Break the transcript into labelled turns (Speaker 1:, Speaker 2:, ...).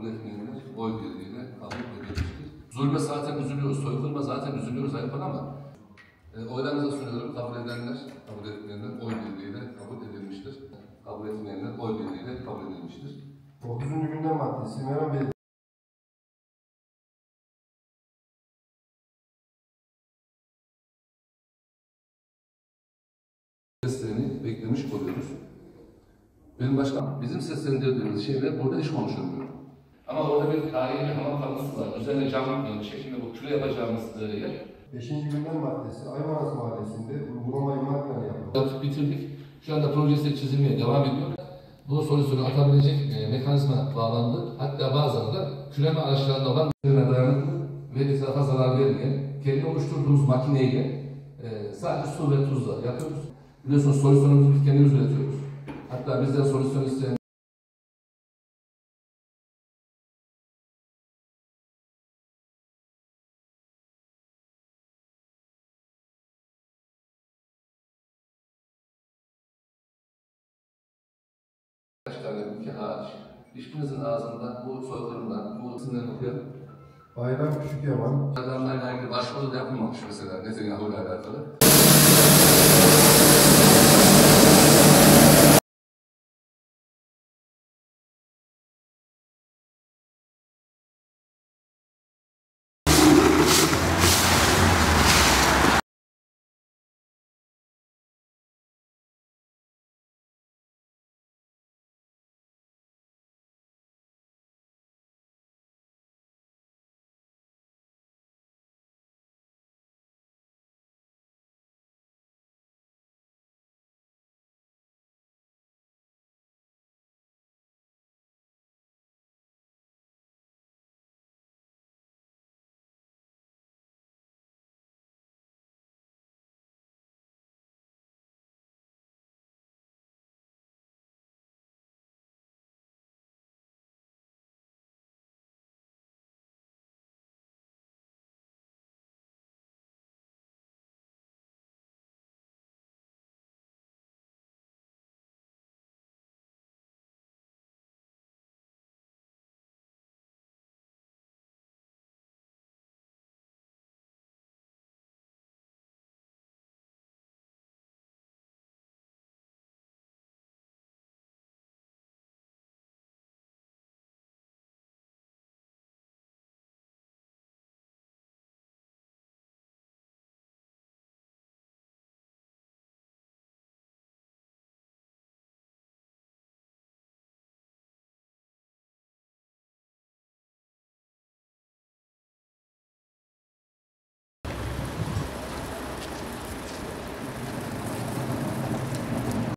Speaker 1: kabul etmeyenler oy birliğiyle kabul edilmiştir. Zulme zaten üzülüyoruz, soykırıma zaten üzülüyoruz Ayıp ama e, oylarınıza sunuyorum. Kabul edenler, kabul etmeyenler oy birliğiyle kabul edilmiştir. Kabul etmeyenler oy birliğiyle kabul edilmiştir.
Speaker 2: 9. gündem maddesi Meram Bey
Speaker 1: Desteğini beklemiş oluyoruz. Benim başkan, bizim seslendirdiğimiz şeyler burada hiç konuşulmuyor. Ama orada bir tarihi hamam kapısı var. Üzerine cam şeklinde bu küre yapacağımız e, yer.
Speaker 2: 5. gündem maddesi Ayvanas Mahallesi'nde uygulama imar planı yapıldı.
Speaker 1: Yaptık, bitirdik. Şu anda projesi çizilmeye devam ediyor. Bu solüsyonu atabilecek e, mekanizma bağlandı. Hatta bazıları da küreme araçlarında olan dayanıklı ve etrafa zarar vermeyen, kendi oluşturduğumuz makineyle e, sadece su ve tuzla yapıyoruz. Biliyorsunuz solüsyonumuzu biz kendimiz üretiyoruz. Hatta bizden solüsyon isteyen tane ülke hariç. Hiçbirinizin ağzında bu soykırımdan, bu isimlerini okuyalım.
Speaker 2: Bayram Küçük Yaman,
Speaker 1: Adamlarla ilgili başvuru da yapılmamış mesela Netanyahu ile alakalı.